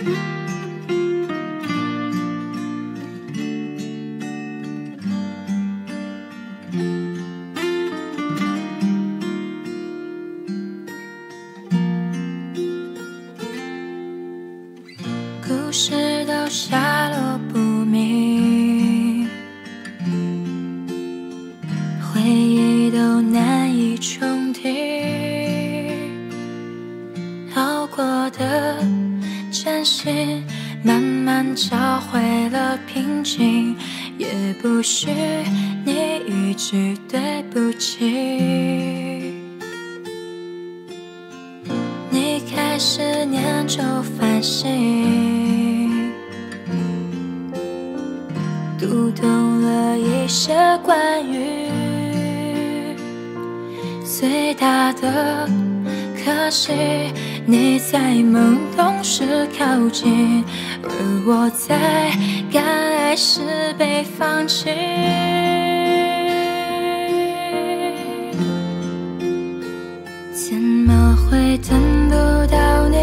故事都下落不明，回忆都难以重提。熬过的。真心，慢慢找回了平静，也不许你一句对不起。你开始念旧反省，读懂了一些关于最大的。可惜你在懵懂时靠近，而我在该爱时被放弃。怎么会等不到你？